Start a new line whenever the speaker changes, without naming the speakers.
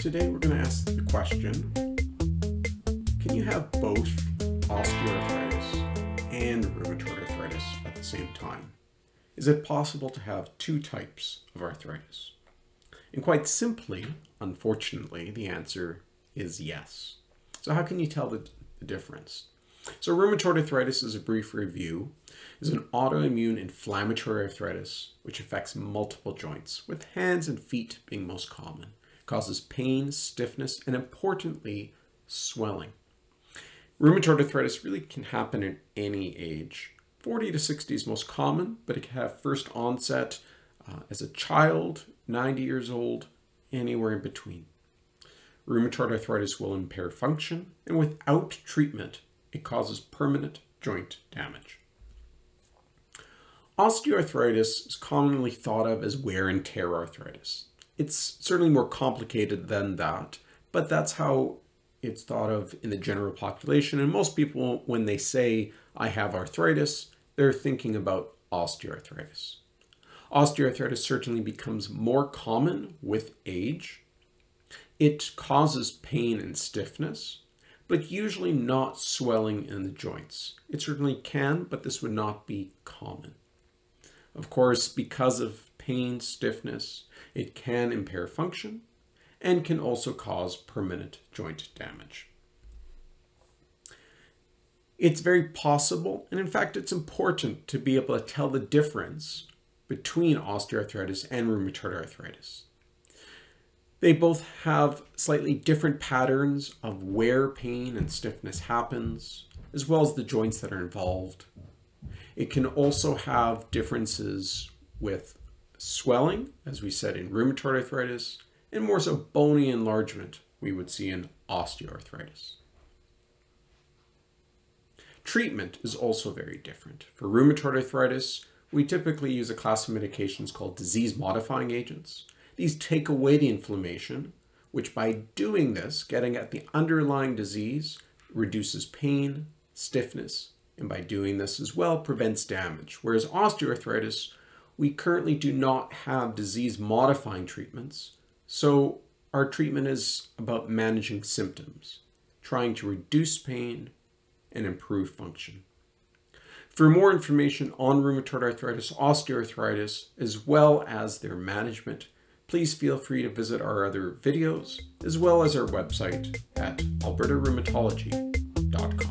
Today we're going to ask the question Can you have both osteoarthritis and rheumatoid arthritis at the same time? Is it possible to have two types of arthritis? And quite simply, unfortunately, the answer is yes. So, how can you tell the, the difference? So, rheumatoid arthritis, as a brief review, is an autoimmune inflammatory arthritis which affects multiple joints, with hands and feet being most common. Causes pain, stiffness, and importantly, swelling. Rheumatoid arthritis really can happen at any age. 40 to 60 is most common, but it can have first onset uh, as a child, 90 years old, anywhere in between. Rheumatoid arthritis will impair function, and without treatment, it causes permanent joint damage. Osteoarthritis is commonly thought of as wear and tear arthritis. It's certainly more complicated than that, but that's how it's thought of in the general population. And most people, when they say, I have arthritis, they're thinking about osteoarthritis. Osteoarthritis certainly becomes more common with age. It causes pain and stiffness, but usually not swelling in the joints. It certainly can, but this would not be common. Of course, because of pain, stiffness, it can impair function and can also cause permanent joint damage. It's very possible, and in fact, it's important to be able to tell the difference between osteoarthritis and rheumatoid arthritis. They both have slightly different patterns of where pain and stiffness happens, as well as the joints that are involved. It can also have differences with swelling, as we said in rheumatoid arthritis, and more so bony enlargement we would see in osteoarthritis. Treatment is also very different. For rheumatoid arthritis, we typically use a class of medications called disease modifying agents. These take away the inflammation, which by doing this, getting at the underlying disease, reduces pain, stiffness, and by doing this as well, prevents damage. Whereas osteoarthritis, we currently do not have disease modifying treatments, so our treatment is about managing symptoms, trying to reduce pain and improve function. For more information on rheumatoid arthritis, osteoarthritis, as well as their management, please feel free to visit our other videos, as well as our website at albertarheumatology.com.